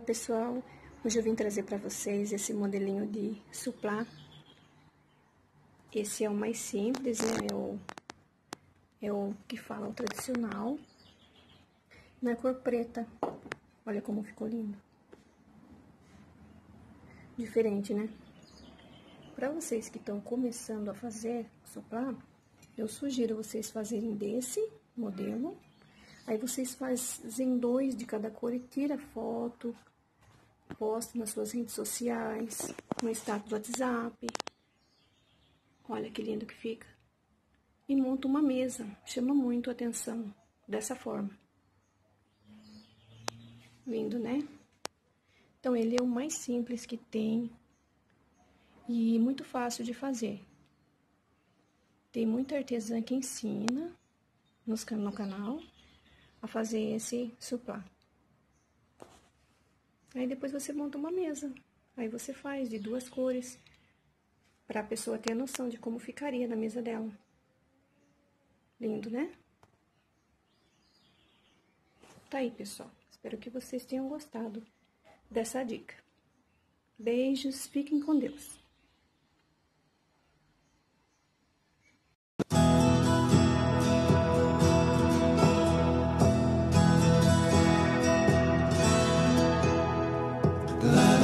pessoal, hoje eu vim trazer para vocês esse modelinho de suplá. Esse é o mais simples, né? É o, é o que fala o tradicional. Na cor preta. Olha como ficou lindo. Diferente, né? Para vocês que estão começando a fazer suplá, eu sugiro vocês fazerem desse modelo Aí vocês fazem dois de cada cor e tira foto, posta nas suas redes sociais, no status do WhatsApp. Olha que lindo que fica. E monta uma mesa, chama muito a atenção dessa forma. Lindo, né? Então, ele é o mais simples que tem e muito fácil de fazer. Tem muita artesã que ensina no canal a fazer esse suplá. Aí depois você monta uma mesa. Aí você faz de duas cores, para a pessoa ter a noção de como ficaria na mesa dela. Lindo, né? Tá aí, pessoal. Espero que vocês tenham gostado dessa dica. Beijos, fiquem com Deus. love.